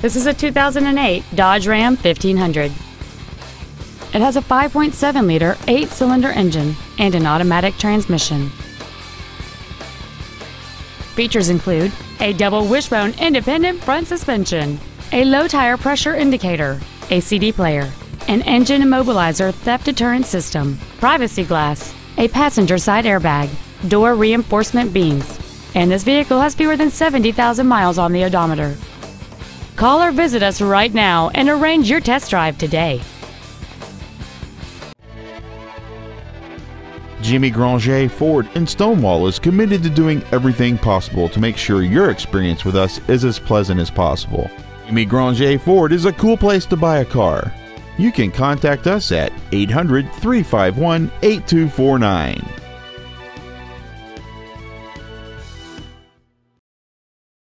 This is a 2008 Dodge Ram 1500. It has a 5.7 liter, 8 cylinder engine and an automatic transmission. Features include a double wishbone independent front suspension, a low tire pressure indicator, a CD player, an engine immobilizer theft deterrent system, privacy glass, a passenger side airbag, door reinforcement beams, and this vehicle has fewer than 70,000 miles on the odometer. Call or visit us right now and arrange your test drive today. Jimmy Granger Ford in Stonewall is committed to doing everything possible to make sure your experience with us is as pleasant as possible. Jimmy Granger Ford is a cool place to buy a car. You can contact us at 800 351 8249.